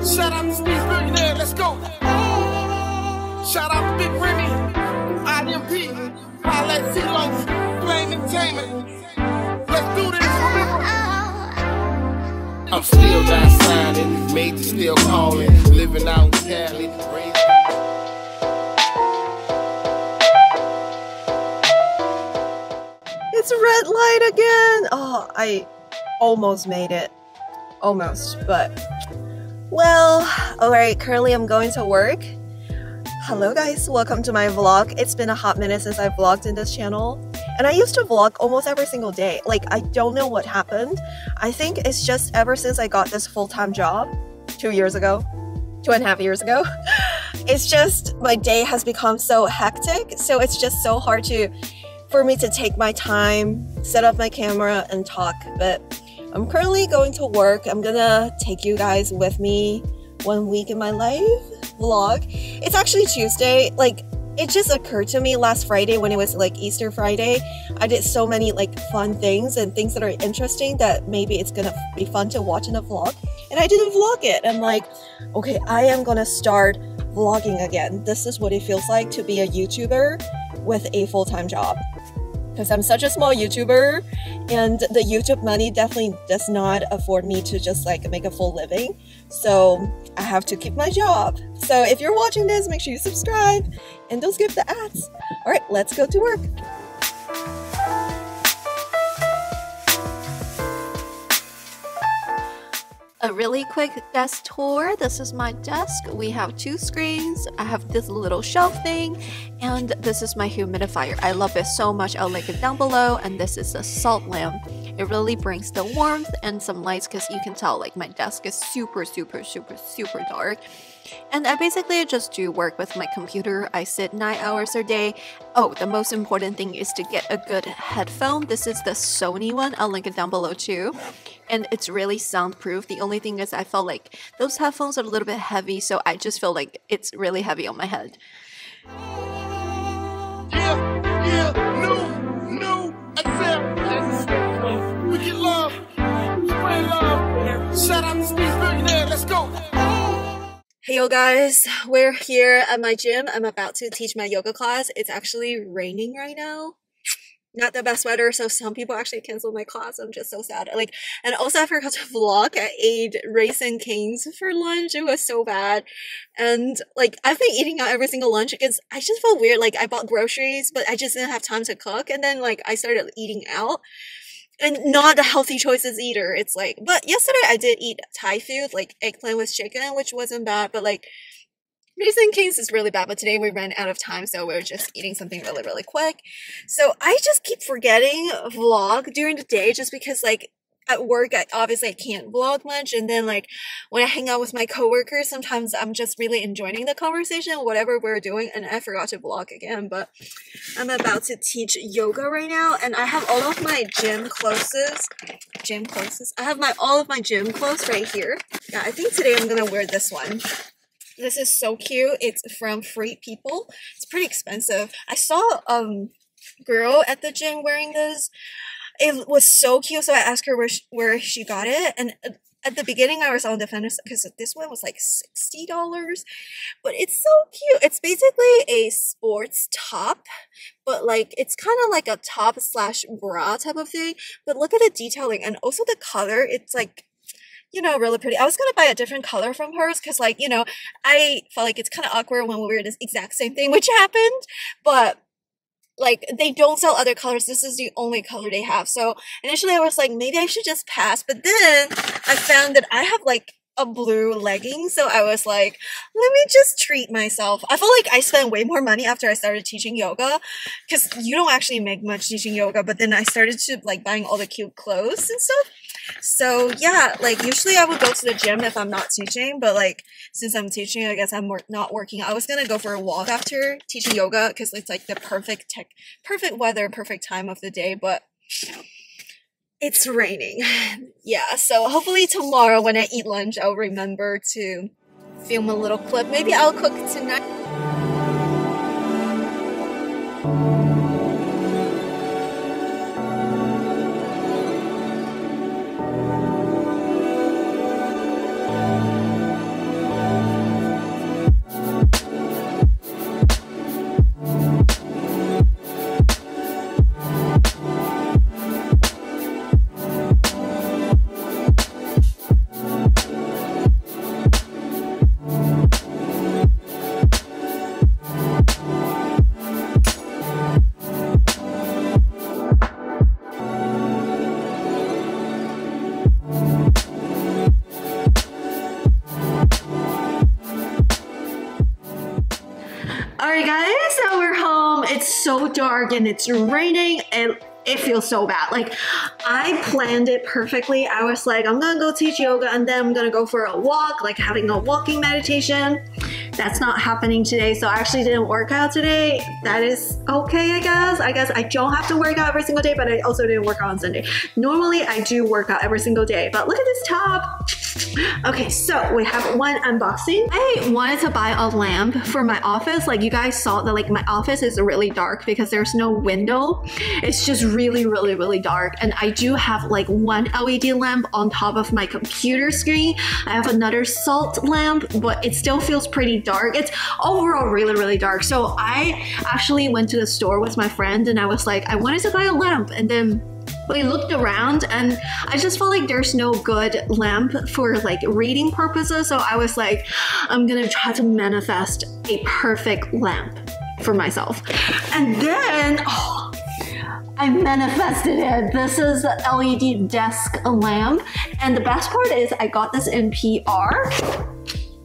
Shout out to Steve Billionaire, let's go. Shout out to Big Remy, IDMP, Highlight CeeLo, Flame Entertainment. Let's do this. I'm still not signing, made to still calling, living out in Cali, raised. It's red light again. Oh, I almost made it. Almost, but well, all right. Currently, I'm going to work. Hello, guys. Welcome to my vlog. It's been a hot minute since I vlogged in this channel. And I used to vlog almost every single day. Like, I don't know what happened. I think it's just ever since I got this full-time job two years ago, two and a half years ago. It's just my day has become so hectic. So it's just so hard to for me to take my time, set up my camera, and talk. But I'm currently going to work. I'm gonna take you guys with me one week in my life vlog. It's actually Tuesday. Like, it just occurred to me last Friday when it was like Easter Friday. I did so many like fun things and things that are interesting that maybe it's gonna be fun to watch in a vlog. And I didn't vlog it. I'm like, okay, I am gonna start vlogging again. This is what it feels like to be a YouTuber with a full time job. Because I'm such a small YouTuber and the YouTube money definitely does not afford me to just like make a full living. So I have to keep my job. So if you're watching this, make sure you subscribe and don't skip the ads. All right, let's go to work. A really quick desk tour. This is my desk. We have two screens. I have this little shelf thing, and this is my humidifier. I love it so much. I'll link it down below. And this is a salt lamp. It really brings the warmth and some lights because you can tell like my desk is super, super, super, super dark. And I basically just do work with my computer. I sit 9 hours a day. Oh, the most important thing is to get a good headphone. This is the Sony one. I'll link it down below too. And it's really soundproof. The only thing is I felt like those headphones are a little bit heavy, so I just feel like it's really heavy on my head. Yeah, yeah, new, new, XL. We love, spread love. Hey yo guys, we're here at my gym. I'm about to teach my yoga class. It's actually raining right now. Not the best weather, so some people actually canceled my class. I'm just so sad. Like, and also I forgot to vlog. I ate Raising Cane's for lunch. It was so bad. And like, I've been eating out every single lunch because I just felt weird. Like, I bought groceries, but I just didn't have time to cook. And then like, I started eating out and not the healthy choices either. It's like, but yesterday I did eat Thai food, like eggplant with chicken, which wasn't bad, but like Raising Cane's is really bad, but today we ran out of time, so we are just eating something really, really quick. So I just keep forgetting vlog during the day just because like at work, I obviously I can't vlog much, and then like when I hang out with my coworkers, sometimes I'm just really enjoying the conversation, whatever we're doing, and I forgot to vlog again. But I'm about to teach yoga right now, and I have all of my gym clothes. Gym clothes. I have my all of my gym clothes right here. Yeah, I think today I'm gonna wear this one. This is so cute. It's from Free People. It's pretty expensive. I saw um girl at the gym wearing this it was so cute. So I asked her where she, where she got it, and uh, at the beginning I was on the fence because this one was like sixty dollars, but it's so cute. It's basically a sports top, but like it's kind of like a top slash bra type of thing. But look at the detailing and also the color. It's like you know, really pretty. I was gonna buy a different color from hers because, like, you know, I felt like it's kind of awkward when we wear this exact same thing, which happened. But like they don't sell other colors. This is the only color they have. So initially I was like, maybe I should just pass. But then I found that I have like a blue legging. So I was like, let me just treat myself. I feel like I spent way more money after I started teaching yoga because you don't actually make much teaching yoga. But then I started to like buying all the cute clothes and stuff. So yeah, like usually I would go to the gym if I'm not teaching, but like since I'm teaching, I guess I'm wor- not working. I was gonna go for a walk after teaching yoga because it's like the perfect tech, perfect weather, perfect time of the day, but it's raining. yeah, so hopefully tomorrow when I eat lunch, I'll remember to film a little clip. Maybe I'll cook tonight. And it's raining and it feels so bad. Like I planned it perfectly. I was like, I'm gonna go teach yoga and then I'm gonna go for a walk, like having a walking meditation. That's not happening today. So I actually didn't work out today. That is okay, I guess. I guess I don't have to work out every single day, but I also didn't work out on Sunday. Normally I do work out every single day, but look at this top. Okay, so we have one unboxing. I wanted to buy a lamp for my office. Like you guys saw that like my office is really dark because there's no window. It's just really, really, really dark. And I do have like one LED lamp on top of my computer screen. I have another salt lamp, but it still feels pretty dark. It's overall really, really dark. So I actually went to the store with my friend and I was like, I wanted to buy a lamp. And then we looked around and I just felt like there's no good lamp for like reading purposes. So I was like, I'm gonna try to manifest a perfect lamp for myself. And then, oh, I manifested it. This is the LED desk lamp. And the best part is I got this in PR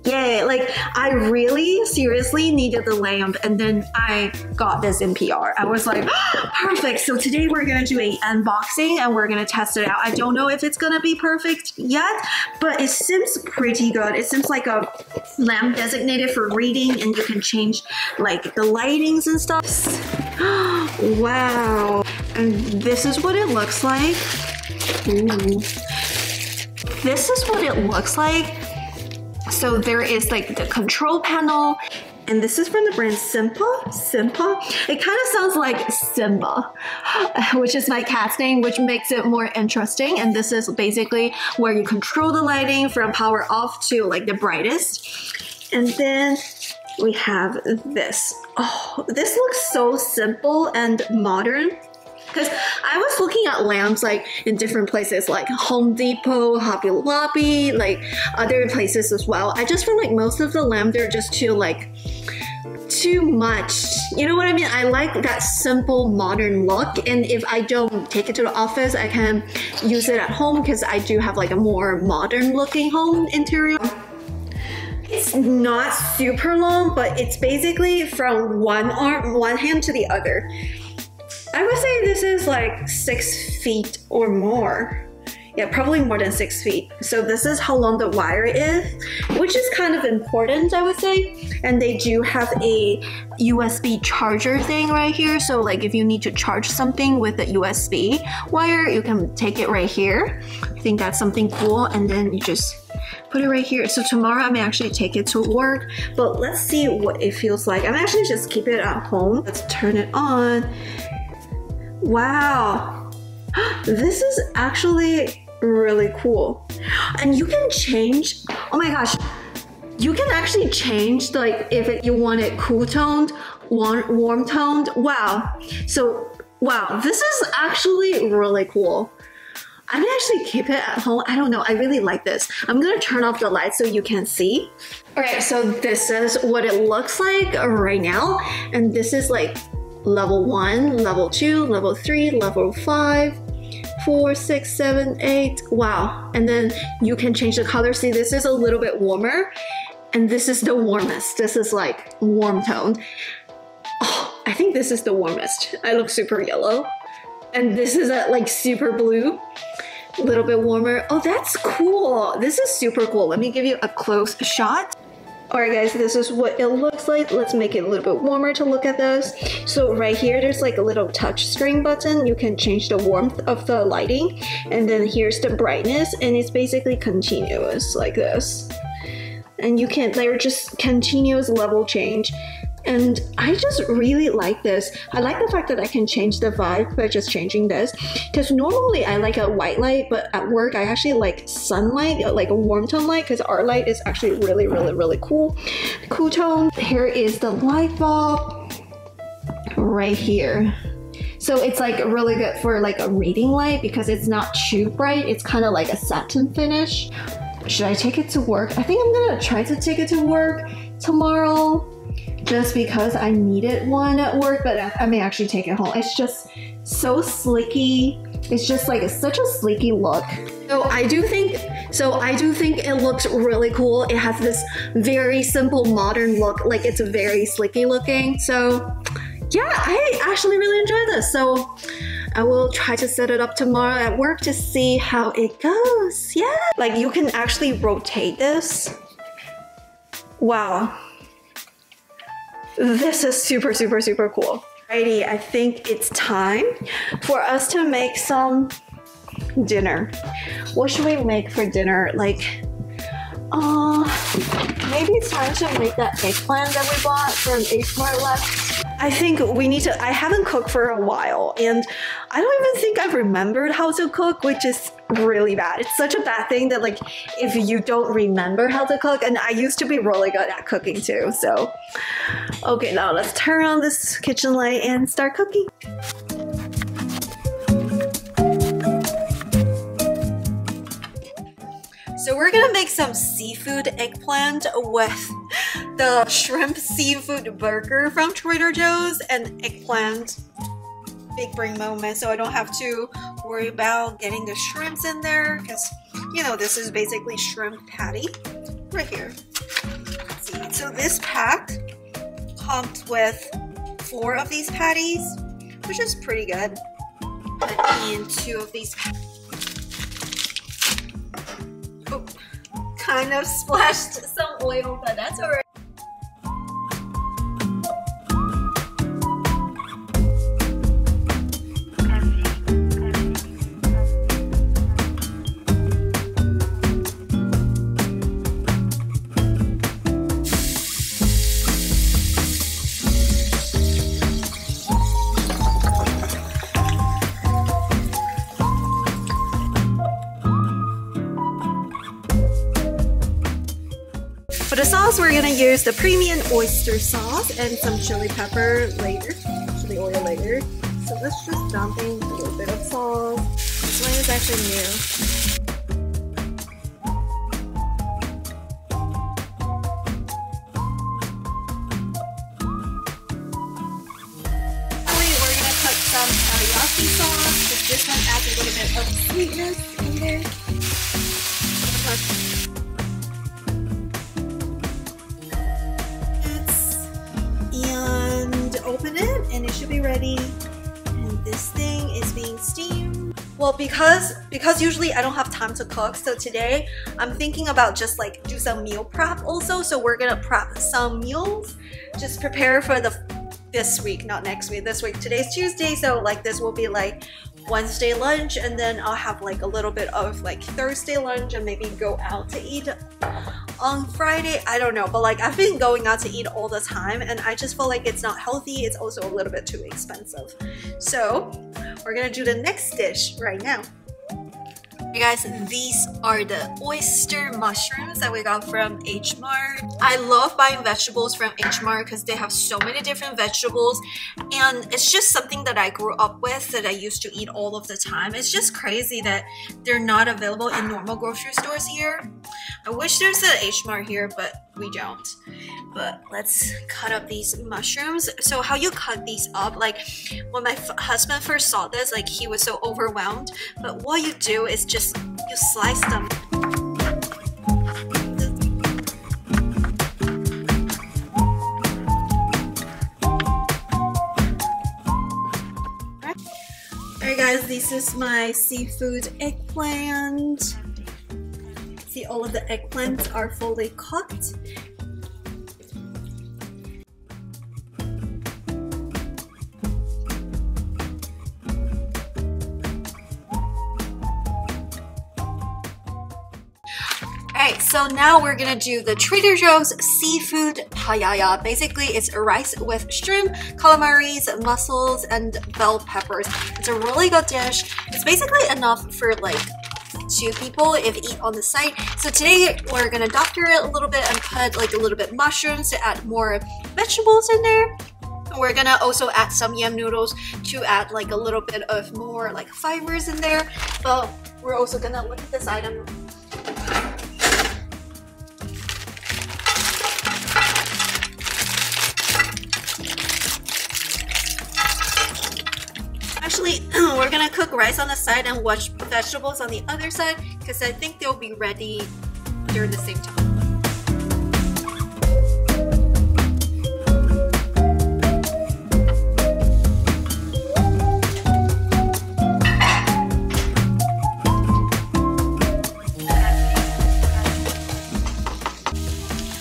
yay like i really seriously needed the lamp and then i got this in pr i was like perfect. So today we're gonna do a unboxing and we're gonna test it out. I don't know if it's gonna be perfect yet but it seems pretty good. It seems like a lamp designated for reading and you can change like the lightings and stuff. Wow. And this is what it looks like. Ooh. this is what it looks like so there is like the control panel and this is from the brand Sympa. Sympa. It kind of sounds like Simba, which is my cat's name, which makes it more interesting. And this is basically where you control the lighting from power off to like the brightest. And then we have this. Oh, this looks so simple and modern. Because I was looking at lamps like in different places like Home Depot, Hobby Lobby, like other places as well. I just feel like most of the lamps are just too like too much. You know what I mean? I like that simple modern look and if I don't take it to the office, I can use it at home because I do have like a more modern looking home interior. It's not super long, but it's basically from one arm, one hand to the other. I would say this is like six feet or more. Yeah, probably more than six feet. So this is how long the wire is, which is kind of important, I would say. And they do have a USB charger thing right here. So like if you need to charge something with a USB wire, you can take it right here. I think that's something cool. And then you just put it right here. So tomorrow I may actually take it to work, but let's see what it feels like. I'm actually just keep it at home. Let's turn it on Wow. This is actually really cool. And you can change, oh my gosh, you can actually change like if it, you want it cool toned, warm, warm toned. Wow. So, wow, this is actually really cool. I'm gonna actually keep it at home. I don't know, I really like this. I'm gonna turn off the light so you can see. All right, so this is what it looks like right now. And this is like level 1, level 2, level 3, level 5, 4, 6, 7, 8. Wow. And then you can change the color. See, this is a little bit warmer. And this is the warmest. This is like warm tone. Oh, I think this is the warmest. I look super yellow. And this is a like super blue. A little bit warmer. Oh, that's cool. This is super cool. Let me give you a close shot. Alright guys, this is what it looks like. Let's make it a little bit warmer to look at those. So right here, there's like a little touch screen button. You can change the warmth of the lighting. And then here's the brightness and it's basically continuous like this. And you can, they're just continuous level change. And I just really like this. I like the fact that I can change the vibe by just changing this. Because normally I like a white light, but at work I actually like sunlight, like a warm tone light, because our light is actually really, really, really cool. Cool tone. Here is the light bulb right here. So it's like really good for like a reading light because it's not too bright. It's kind of like a satin finish. Should I take it to work? I think I'm gonna try to take it to work tomorrow just because I needed one at work, but I may actually take it home. It's just so slicky. It's just like it's such a sleeky look. So I do think, so I do think it looks really cool. It has this very simple modern look, like it's very slicky looking. So yeah, I actually really enjoy this. So I will try to set it up tomorrow at work to see how it goes. Yeah, like you can actually rotate this. Wow. This is super, super, super cool. Alrighty, I think it's time for us to make some dinner. What should we make for dinner? Like, uh, maybe it's time to make that eggplant that we bought from H Mart left. I think we need to. I haven't cooked for a while, and I don't even think I've remembered how to cook, which is really bad. It's such a bad thing that, like, if you don't remember how to cook, and I used to be really good at cooking too. So, okay, now let's turn on this kitchen light and start cooking. So we're gonna make some seafood eggplant with the shrimp seafood burger from Trader Joe's and eggplant big brain moment so I don't have to worry about getting the shrimps in there because you know this is basically shrimp patty right here. See, so this pack comes with four of these patties, which is pretty good. And two of these kind of splashed some oil, but that's alright. Use the premium oyster sauce and some chili pepper later, chili oil later. So let's just dump in a little bit of sauce. This one is actually because because usually i don't have time to cook so today i'm thinking about just like do some meal prep also so we're gonna prep some meals just prepare for the this week not next week this week today's tuesday so like this will be like Wednesday lunch and then I'll have like a little bit of like Thursday lunch and maybe go out to eat on Friday. I don't know, but like I've been going out to eat all the time and I just feel like it's not healthy. It's also a little bit too expensive. So we're gonna do the next dish right now. Hey guys, these are the oyster mushrooms that we got from H Mart. I love buying vegetables from H Mart because they have so many different vegetables and it's just something that I grew up with that I used to eat all of the time. It's just crazy that they're not available in normal grocery stores here. I wish there's an H Mart here, but we don't. But let's cut up these mushrooms. So how you cut these up, like when my husband first saw this, like he was so overwhelmed. But what you do is just you slice them. Alright guys, this is my seafood eggplant. See all of the eggplants are fully cooked. Alright, so now we're gonna do the Trader Joe's seafood paella. Basically, it's rice with shrimp, calamaris, mussels, and bell peppers. It's a really good dish. It's basically enough for like two people if eat on the site. So today we're gonna doctor it a little bit and put like a little bit mushrooms to add more vegetables in there. We're gonna also add some yam noodles to add like a little bit of more like fibers in there. But we're also gonna look at this item rice on the side and wash vegetables on the other side because I think they'll be ready during the same time.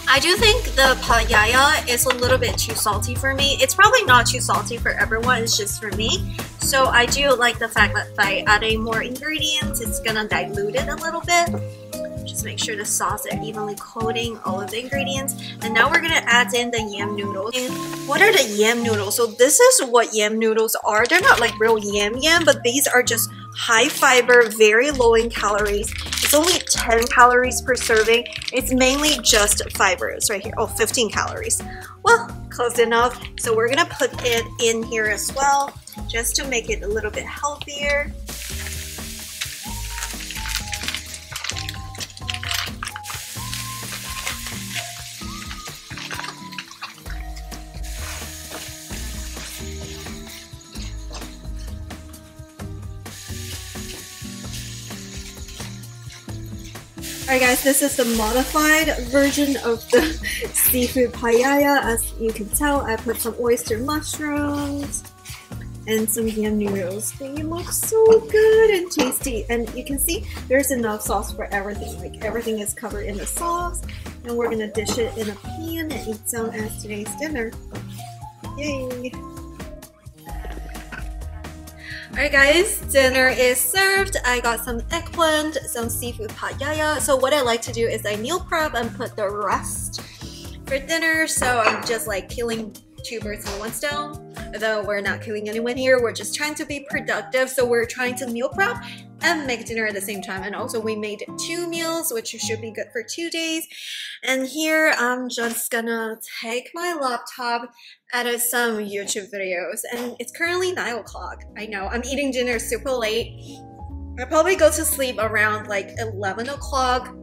I do think the paella is a little bit too salty for me. It's probably not too salty for everyone, it's just for me. So I do like the fact that by adding more ingredients, it's gonna dilute it a little bit. Just make sure the sauce is evenly coating all of the ingredients. And now we're gonna add in the yam noodles. And what are the yam noodles? So this is what yam noodles are. They're not like real yam yam, but these are just high fiber, very low in calories. It's only 10 calories per serving. It's mainly just fibers right here. Oh, 15 calories. Well, close enough. So we're gonna put it in here as well, just to make it a little bit healthier. Alright guys, this is the modified version of the seafood paella. As you can tell, I put some oyster mushrooms and some yam noodles. They look so good and tasty. And you can see there's enough sauce for everything. Like everything is covered in the sauce. And we're gonna dish it in a pan and eat some as today's dinner. Yay! Alright guys, dinner is served. I got some eggplant, some seafood paella. So what I like to do is I meal prep and put the rest for dinner. So I'm just like killing two birds with one stone. Though we're not killing anyone here, we're just trying to be productive. So we're trying to meal prep and make dinner at the same time. And also we made two meals, which should be good for two days. And here I'm just gonna take my laptop, edit some YouTube videos. And it's currently nine o'clock. I know, I'm eating dinner super late. I probably go to sleep around like 11 o'clock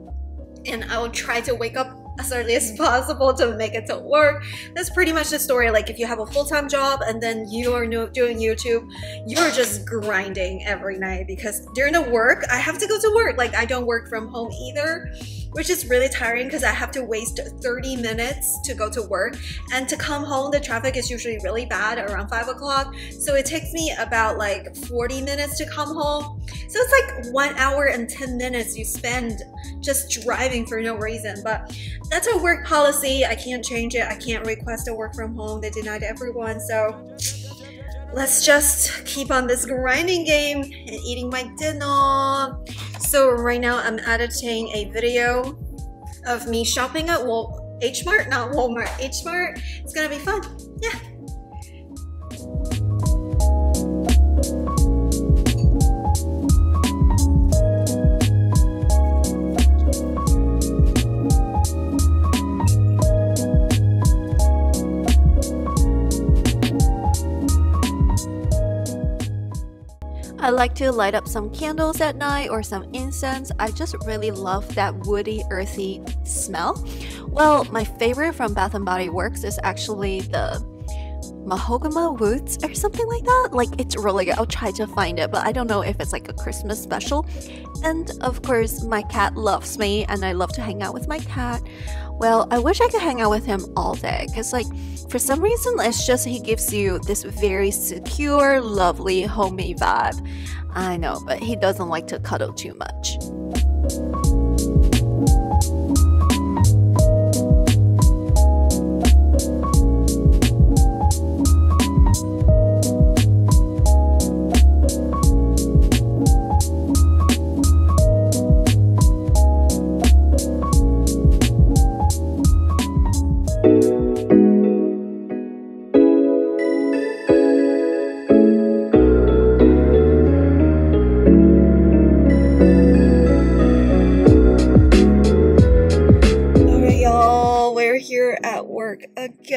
and I will try to wake up as early as possible to make it to work. That's pretty much the story. Like if you have a full-time job and then you are doing YouTube, you're just grinding every night because during the work, I have to go to work. Like I don't work from home either which is really tiring because I have to waste 30 minutes to go to work. And to come home, the traffic is usually really bad around 5 o'clock. So it takes me about like 40 minutes to come home. So it's like 1 hour and 10 minutes you spend just driving for no reason. But that's a work policy. I can't change it. I can't request a work from home. They denied everyone. So let's just keep on this grinding game and eating my dinner. So right now I'm editing a video of me shopping at Wal H Mart, not Walmart, H Mart. It's gonna be fun. Yeah. Like to light up some candles at night or some incense. I just really love that woody, earthy smell. Well, my favorite from Bath and Body Works is actually the Mahogama Woods or something like that. Like it's really good. I'll try to find it, but I don't know if it's like a Christmas special. And of course, my cat loves me and I love to hang out with my cat. Well, I wish I could hang out with him all day because, like, for some reason, it's just he gives you this very secure, lovely, homey vibe. I know, but he doesn't like to cuddle too much.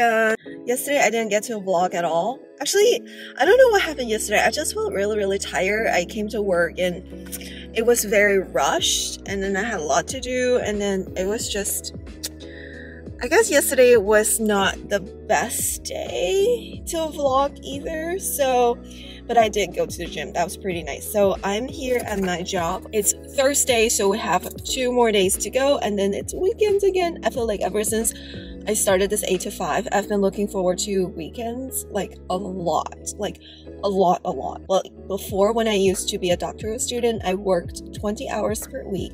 Again. Yesterday I didn't get to vlog at all. Actually, I don't know what happened yesterday. I just felt really, really tired. I came to work and it was very rushed and then I had a lot to do and then it was just I guess yesterday was not the best day to vlog either. So, but I did go to the gym. That was pretty nice. So I'm here at my job. It's Thursday, so we have two more days to go and then it's weekends again. I feel like ever since I started this 8 to 5. I've been looking forward to weekends like a lot, like a lot, a lot. Well, before when I used to be a doctoral student, I worked 20 hours per week.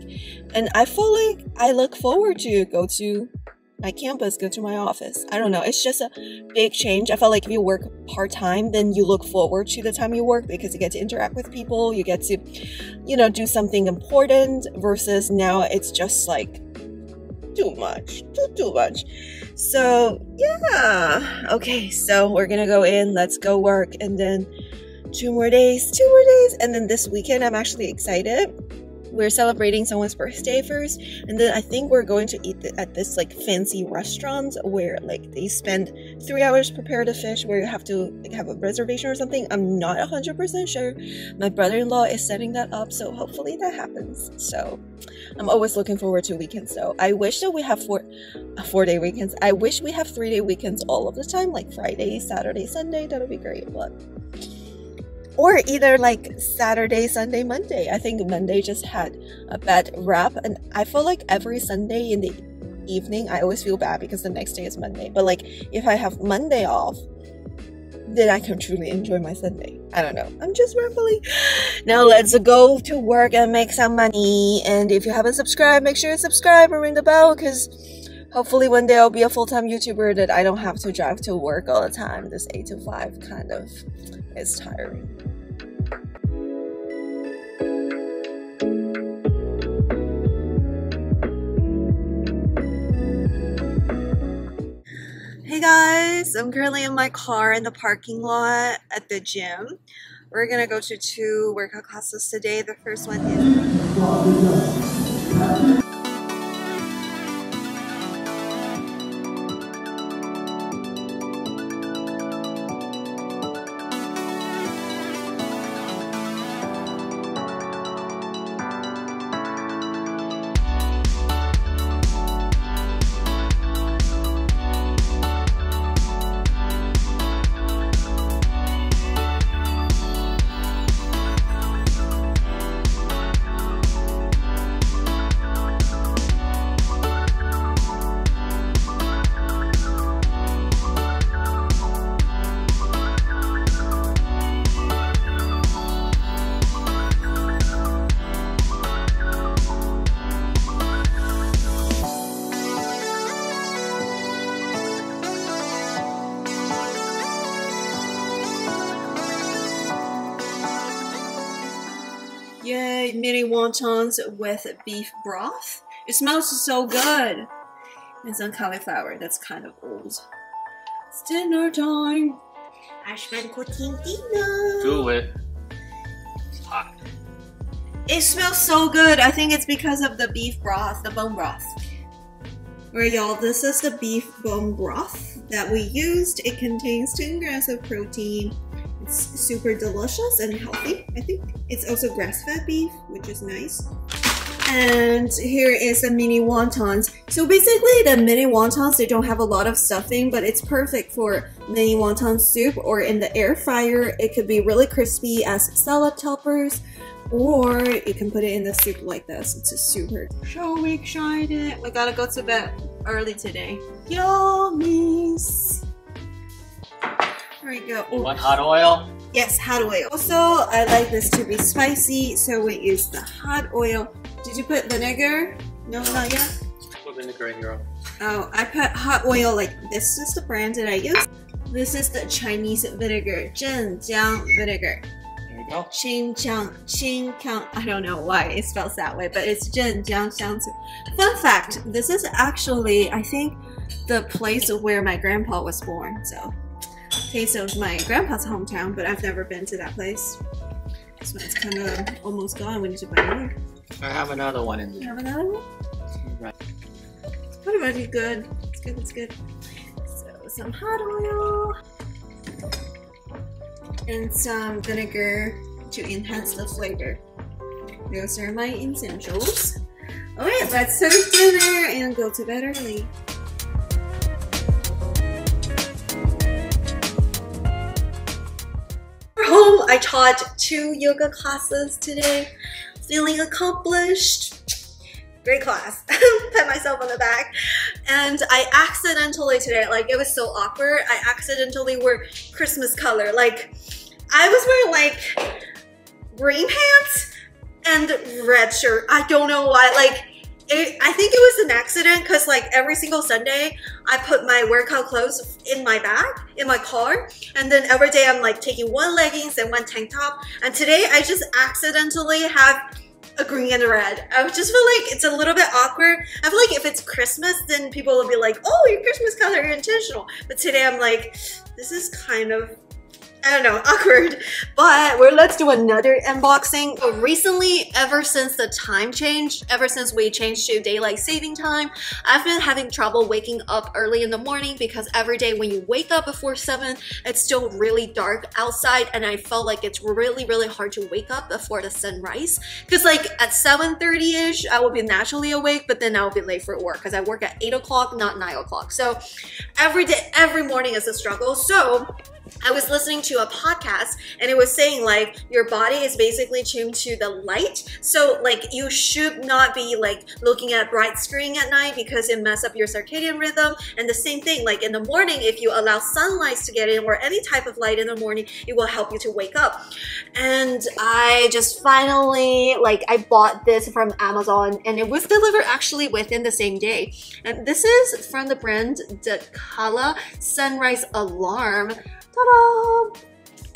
And I feel like I look forward to go to my campus, go to my office. I don't know. It's just a big change. I felt like if you work part time, then you look forward to the time you work because you get to interact with people, you get to, you know, do something important versus now it's just like too much, too, too much. So, yeah. Okay, so we're gonna go in, let's go work, and then two more days, two more days, and then this weekend I'm actually excited we're celebrating someone's birthday first and then i think we're going to eat at this like fancy restaurant where like they spend three hours prepare the fish where you have to like, have a reservation or something. I'm not 100% sure. My brother-in-law is setting that up so hopefully that happens. So i'm always looking forward to weekends though. I wish that we have four uh, four day weekends. I wish we have three day weekends all of the time like friday saturday sunday. That would be great but or either like Saturday, Sunday, Monday. I think Monday just had a bad rap, and I feel like every Sunday in the evening, I always feel bad because the next day is Monday. But like if I have Monday off, then I can truly enjoy my Sunday. I don't know. I'm just rambling. Now let's go to work and make some money. And if you haven't subscribed, make sure you subscribe and ring the bell because hopefully one day I'll be a full time YouTuber that I don't have to drive to work all the time. This 8 to 5 kind of is tiring. Hey guys, I'm currently in my car in the parking lot at the gym. We're gonna go to two workout classes today. The first one is wontons with beef broth. It smells so good. And some cauliflower that's kind of old. It's dinner time. Eichmann dinner. Do it. It's hot. It smells so good. I think it's because of the beef broth, the bone broth. Alright y'all, this is the beef bone broth that we used. It contains 10 grams of protein, it's super delicious and healthy, I think. It's also grass-fed beef, which is nice. And here is the mini wontons. So basically the mini wontons, they don't have a lot of stuffing, but it's perfect for mini wonton soup or in the air fryer. It could be really crispy as salad toppers or you can put it in the soup like this. It's a super so excited. We gotta go to bed early today. Yummies! There we go. You want hot oil? Yes, hot oil. Also, I like this to be spicy, so we use the hot oil. Did you put vinegar? No, not yet? Put vinegar in your Oh, I put hot oil like this is the brand that I use. This is the Chinese vinegar, Zhenjiang vinegar. There we go. Chinkiang, Chinkiang. I don't know why it spells that way, but it's Zhenjiang Xiangzi. Fun fact, this is actually, I think, the place where my grandpa was born, so of my grandpa's hometown, but I've never been to that place. So it's kind of almost gone. We need to buy more. I have another one in You have another one? Right. What about you? Good. It's good. It's good. So some hot oil and some vinegar to enhance the flavor. Those are my essentials. All right, let's serve dinner and go to bed early. I taught two yoga classes today. Feeling accomplished. Great class. Pat myself on the back. And I accidentally today, like it was so awkward, I accidentally wore Christmas color. Like I was wearing like green pants and red shirt. I don't know why. Like it, I think it was an accident because like every single Sunday I put my workout clothes in my bag in my car and then every day I'm like taking one leggings and one tank top and today I just accidentally have a green and a red. I just feel like it's a little bit awkward. I feel like if it's Christmas then people will be like oh your Christmas color you're intentional but today I'm like this is kind of I don't know, awkward. But we're, let's do another unboxing. Recently, ever since the time change, ever since we changed to daylight saving time, I've been having trouble waking up early in the morning because every day when you wake up before 7, it's still really dark outside and I felt like it's really, really hard to wake up before the sunrise. Because like at 7.30ish, I will be naturally awake, but then I'll be late for work because I work at 8 o'clock, not 9 o'clock. So every day, every morning is a struggle. So I was listening to a podcast and it was saying like your body is basically tuned to the light. So like you should not be like looking at bright screen at night because it mess up your circadian rhythm. And the same thing like in the morning, if you allow sunlight to get in or any type of light in the morning, it will help you to wake up. And I just finally like I bought this from Amazon and it was delivered actually within the same day. And this is from the brand Dekala Sunrise Alarm. Ta-da!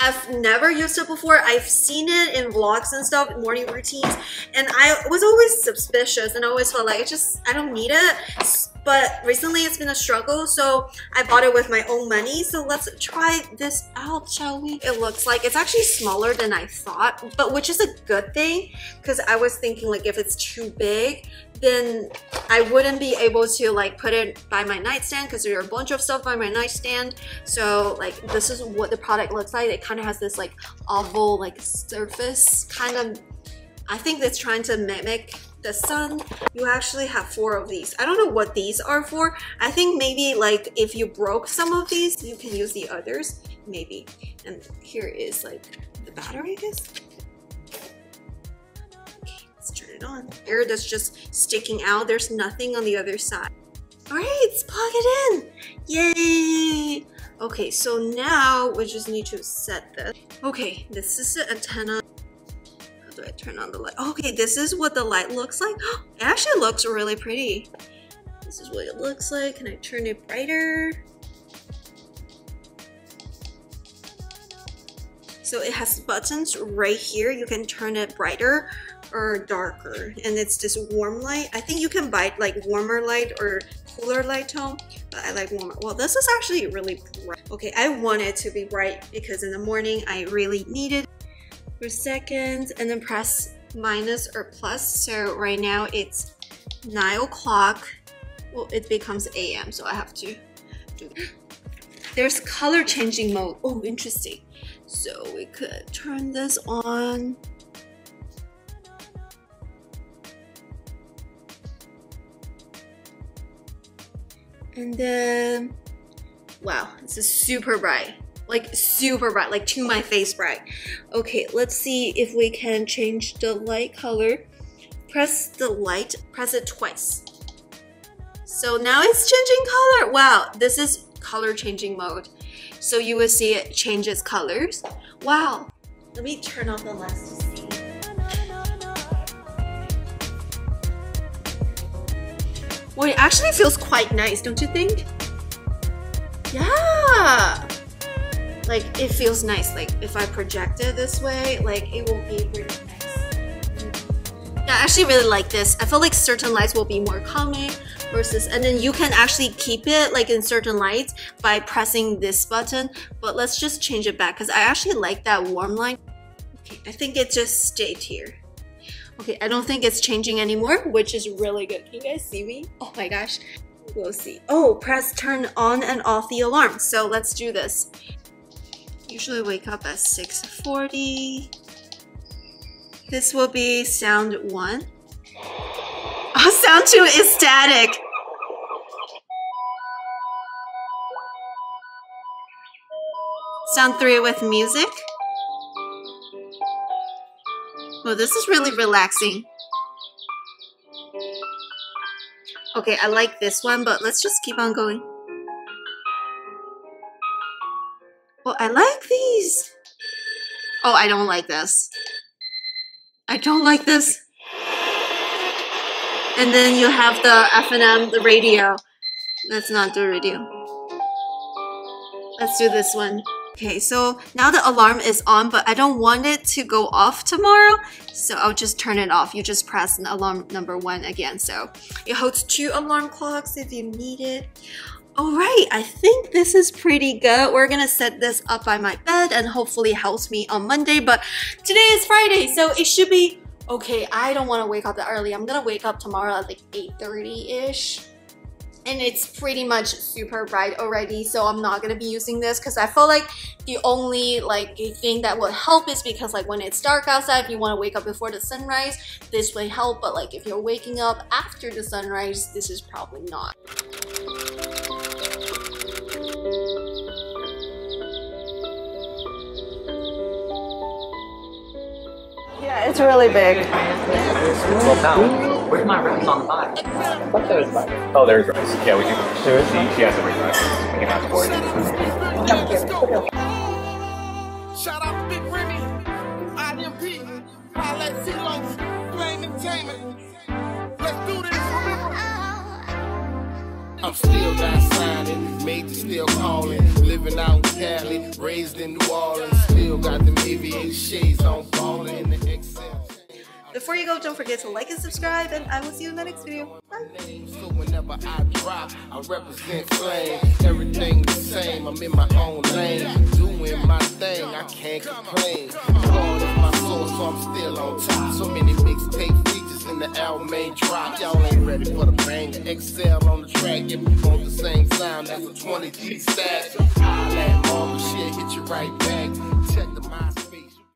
I've never used it before. I've seen it in vlogs and stuff, morning routines, and I was always suspicious and I always felt like I just, I don't need it. But recently it's been a struggle, so I bought it with my own money. So let's try this out, shall we? It looks like it's actually smaller than I thought, but which is a good thing because I was thinking like if it's too big, then I wouldn't be able to like put it by my nightstand because there are a bunch of stuff by my nightstand. So like this is what the product looks like. It kind of has this like oval like surface kind of I think it's trying to mimic the sun. You actually have four of these. I don't know what these are for. I think maybe like if you broke some of these, you can use the others, maybe. And here is like the battery, I guess. It on. Here that's just sticking out. There's nothing on the other side. All right, let's plug it in. Yay! Okay, so now we just need to set this. Okay, this is the antenna. How do I turn on the light? Okay, this is what the light looks like. It actually looks really pretty. This is what it looks like. Can I turn it brighter? So it has buttons right here. You can turn it brighter or darker. And it's just warm light. I think you can buy like warmer light or cooler light tone, but I like warmer. Well, this is actually really bright. Okay, I want it to be bright because in the morning I really need it. For seconds and then press minus or plus. So right now it's 9 o'clock. Well, it becomes AM, so I have to do There's color changing mode. Oh, interesting. So we could turn this on. And then, wow, this is super bright. Like super bright, like to my face bright. Okay, let's see if we can change the light color. Press the light, press it twice. So now it's changing color. Wow, this is color changing mode. So you will see it changes colors. Wow. Let me turn off the lens Well, it actually feels quite nice, don't you think? Yeah! Like, it feels nice. Like, if I project it this way, like, it will be really nice. Mm-hmm. Yeah, I actually really like this. I feel like certain lights will be more calming versus, and then you can actually keep it like in certain lights by pressing this button. But let's just change it back because I actually like that warm light. Okay, I think it just stayed here. Okay, I don't think it's changing anymore, which is really good. Can you guys see me? Oh my gosh. We'll see. Oh, press turn on and off the alarm. So let's do this. Usually wake up at 6.40. This will be sound one. Oh, sound two is static. Sound three with music. Well, this is really relaxing. Okay, I like this one, but let's just keep on going. Well, I like these. Oh, I don't like this. I don't like this. And then you have the FM, the radio. Let's not do radio. Let's do this one. Okay, so now the alarm is on, but I don't want it to go off tomorrow, so I'll just turn it off. You just press alarm number one again. So it holds two alarm clocks if you need it. Alright, I think this is pretty good. We're gonna set this up by my bed and hopefully helps me on Monday, but today is Friday, so it should be okay. I don't want to wake up that early. I'm gonna wake up tomorrow at like 8.30ish and it's pretty much super bright already so I'm not gonna be using this because I feel like the only like thing that would help is because like when it's dark outside if you want to wake up before the sunrise this will help but like if you're waking up after the sunrise this is probably not. Yeah, it's really big. Well, now, where's my rice on the body? I thought there was rice. Oh, there's rice. Yeah, we can. There is She, she has to bring rice. We can ask for it. Shout out to Big Remy, IMP, Holla at CeeLo, Flame Entertainment. Let's do this, remember? I'm still not signing, made to still calling. Living out in Cali, raised in New Orleans. Still got them aviator shades on, falling in the Excel. Before you go, don't forget to like and subscribe and I will see you in the next video. Bye! so whenever I drop, I represent flame. Everything the same, I'm in my own lane, doing my thing, I can't complain. God is my source, so I'm still on top. So many mixtape features in the album ain't drop. Y'all ain't ready for the bang. Excel on the track, if you want the same sound, that's a 20 G at mama, shit, hit you right back. Check the mindset.